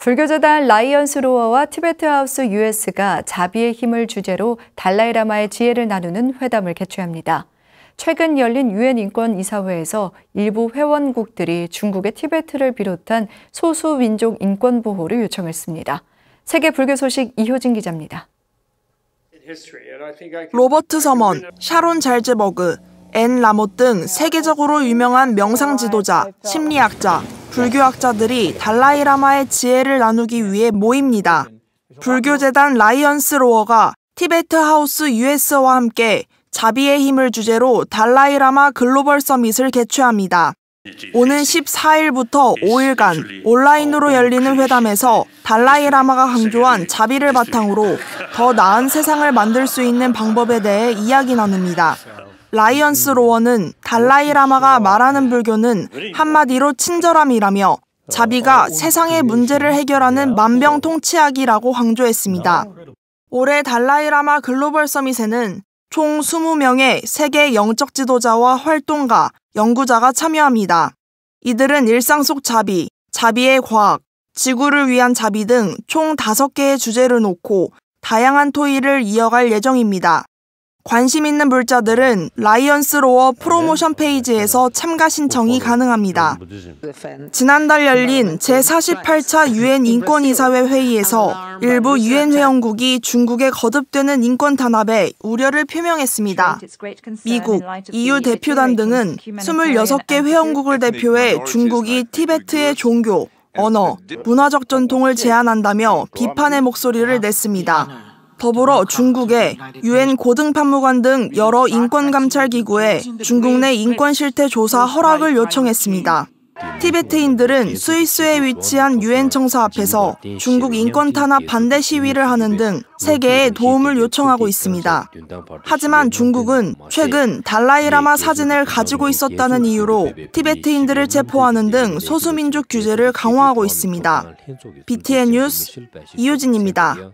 불교재단 라이언스 로어와 티베트 하우스 US가 자비의 힘을 주제로 달라이라마의 지혜를 나누는 회담을 개최합니다. 최근 열린 유엔 인권 이사회에서 일부 회원국들이 중국의 티베트를 비롯한 소수 민족 인권 보호를 요청했습니다. 세계 불교 소식 이효진 기자입니다. 로버트 서먼, 샤론 잘제버그, 앤 라못 등 세계적으로 유명한 명상 지도자, 심리학자, 불교학자들이 달라이라마의 지혜를 나누기 위해 모입니다. 불교재단 라이언스 로어가 티베트 하우스 US와 함께 자비의 힘을 주제로 달라이라마 글로벌 서밋을 개최합니다. 오는 14일부터 5일간 온라인으로 열리는 회담에서 달라이라마가 강조한 자비를 바탕으로 더 나은 세상을 만들 수 있는 방법에 대해 이야기 나눕니다. 라이언스 로어는 달라이 라마가 말하는 불교는 한마디로 친절함이라며 자비가 세상의 문제를 해결하는 만병통치약이라고 강조했습니다. 올해 달라이 라마 글로벌 서밋에는 총 20명의 세계 영적 지도자와 활동가, 연구자가 참여합니다. 이들은 일상 속 자비, 자비의 과학, 지구를 위한 자비 등 총 5개의 주제를 놓고 다양한 토의를 이어갈 예정입니다. 관심 있는 불자들은 라이언스 로어 프로모션 페이지에서 참가 신청이 가능합니다. 지난달 열린 제48차 유엔 인권이사회 회의에서 일부 유엔 회원국이 중국의 거듭되는 인권 탄압에 우려를 표명했습니다. 미국, EU 대표단 등은 26개 회원국을 대표해 중국이 티베트의 종교, 언어, 문화적 전통을 제한한다며 비판의 목소리를 냈습니다. 더불어 중국의 유엔 고등판무관 등 여러 인권감찰기구에 중국 내 인권 실태 조사 허락을 요청했습니다. 티베트인들은 스위스에 위치한 유엔 청사 앞에서 중국 인권 탄압 반대 시위를 하는 등 세계에 도움을 요청하고 있습니다. 하지만 중국은 최근 달라이라마 사진을 가지고 있었다는 이유로 티베트인들을 체포하는 등 소수민족 규제를 강화하고 있습니다. BTN 뉴스 이유진입니다.